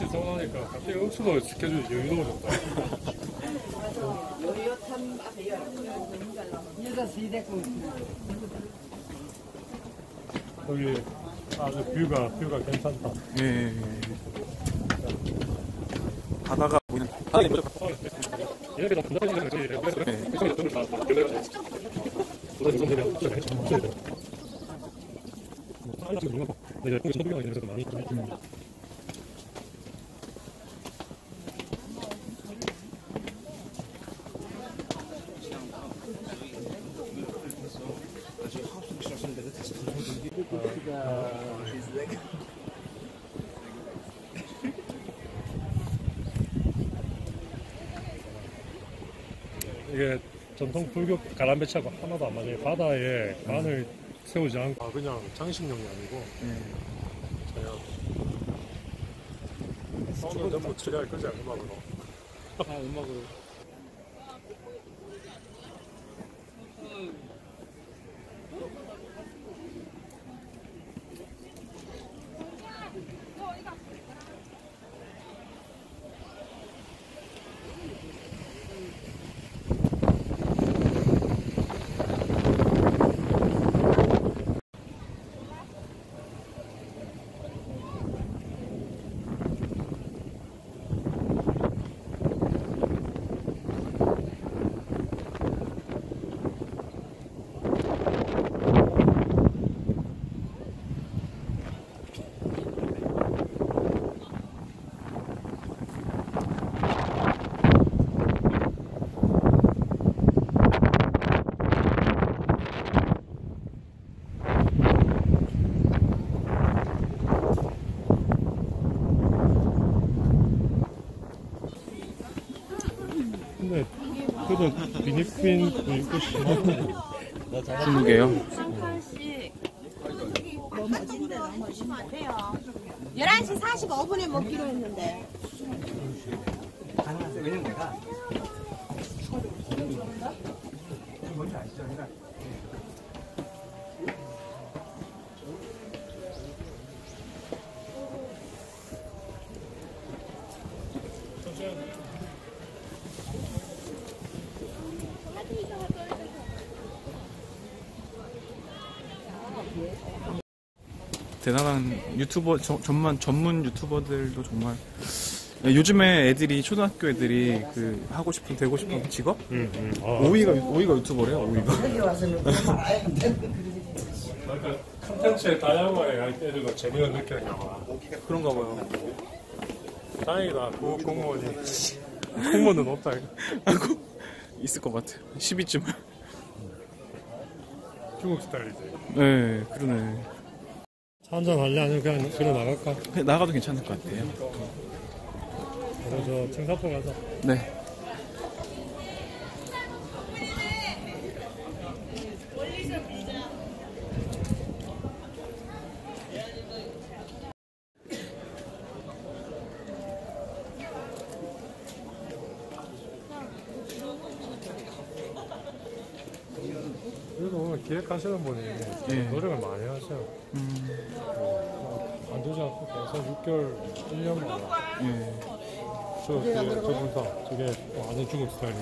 야 스케치 성하니까 갑자기 엄청 스케줄 여유로워졌다. 거기 아주 뷰가 뷰가 괜찮다. 예, 예, 예. 바다가 보이는. 아, 네, 뭐죠? 얘네들 좀 분석하는 거지. 네. 그래서 돈을 다 연락을 우선 우선 되면 진짜 괜찮아. 진짜 돼. 뭐 사이즈 이런 거. 근데 이제 소비가 이런 거 많이 있거든. 이게 전통 불교 가람배차가 하나도 안 맞아요. 바다에 반을 세우지 않고 아, 그냥 장식용이 아니고 예. 그냥 사운드 전부 처리할 거지 음악으로. 아, 음악으로. 그래도 비니퀸 입고 싶어. 중국이에요. 한 칸씩 넘어진데 넘어지면 안 돼요. 11시 45분에 먹기로 했는데. 대단한 유튜버, 저- 전문, 전문 유튜버들도 정말. 예, 요즘에 애들이, 초등학교 애들이 그, 하고 싶은, 되고 싶은 직업? 응, 응. 아, 오이가, 오이가 유튜버래요, 오이가. 컨텐츠의 다양화에 애들도 재미를 느끼는가 봐. 그런가 봐요. 다행이다. 그 공무원이. 공무원은 없다. 이거. 아이고, 있을 것 같아. 12쯤. 중국 스타일이지. 네, 그러네. 차 한잔 할래? 아니면 그냥 그냥 나갈까? 나가도 괜찮을 것 같아요. 그럼 저 청사포 가자. 네. 그래도 기획하시는 분이 예. 노력을 많이 하셔요. 안 되지 않고 계속 6개월, 1년 만에. 예. 저, 그, 저분 다 저게 완전 중국 스타일이.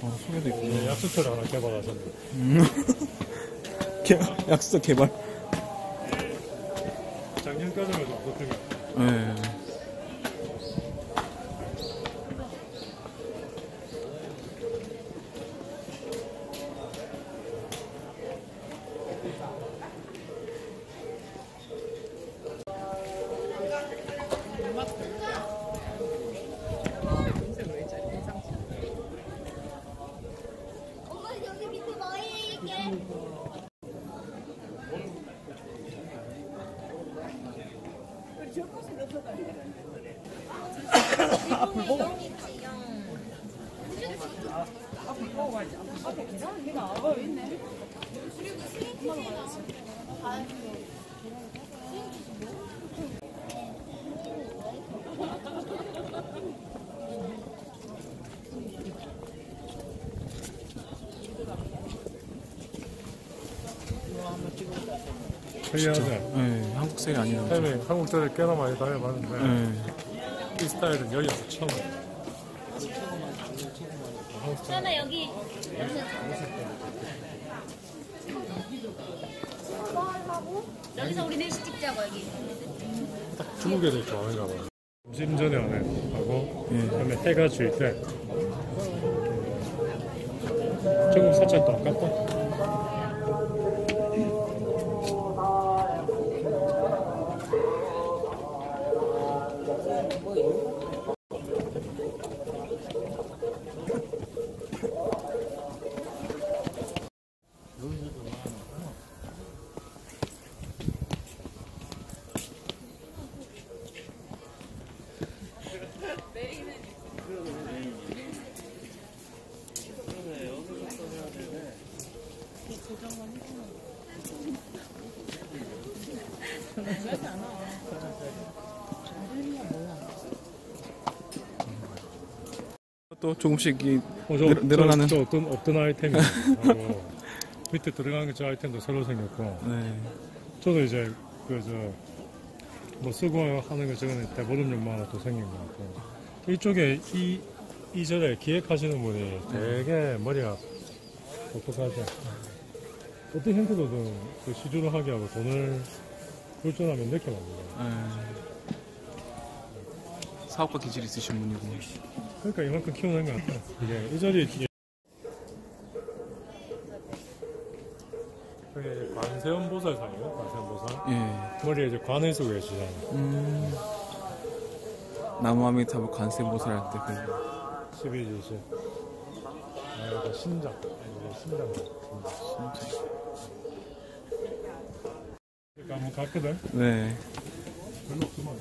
어, 소개도 있고. 네, 약수터를 하나 개발하셨네. 개, 약수터 개발. 작년까지만 좀 게. 예. 아불고아불고가 있네 그리고 슬링 특이하죠. 네, 한국 세일 아니에요. 햄이 한국 때를 꽤나 많이 다녀봤는데 네. 이 스타일은 여기서 처음. 저는 여기 여기서 우리 넷이 찍자고 여기. 중국 애들 좋아하는가 봐요. 점심 전에 안에 하고 예. 그다음에 해가 질 때. 조금 살짝 똑같다. 또 조금씩 이 어, 저, 늘- 늘어나는. 저, 저 어떤 어떤 아이템이 하고 밑에 들어가는 저 아이템도 새로 생겼고 네. 저도 이제 그 저 뭐 쓰고 하는 거 저거는 대보름용만 하나 또 생긴 것 같고 이쪽에 이 이전에 기획하시는 분이 되게 머리가 똑똑하죠. 어떤 형태로든 그 시주를 하게 하고 돈을 불전하면 늦게 만들어요. 네. 사업가 기질 있으신 분이고. 그러니까 이만큼 키우는 것 같아요. 이게 이 자리에 이게 그게 관세음 보살상이에요. 관세음 보살. 예. 머리에 이제 관을 쓰고 계시잖아요. 음. 나무아미타불 관세모살 할때 그. 12지시. 아, 이거 신장. 신장. 신장. 한번 갔거든. 네. 별로 없으면.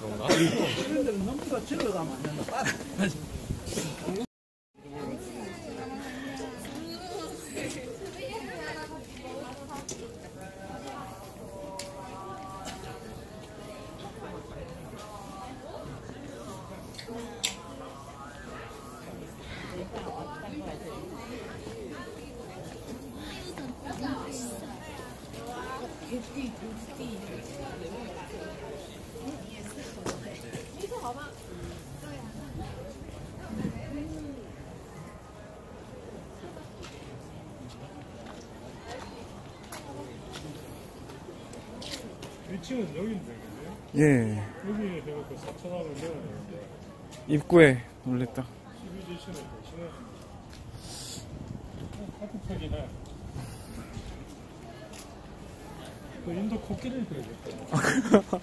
그런가? 이런 데는 전부 다 질러 가면 안 된다. 1층은 여기인데, 예. 여기 내가 그 4천 하는데 입구에 놀랬다. 12층에 신어야 돼. 카트팩이네. 그 인도 코끼리를 그려줬다.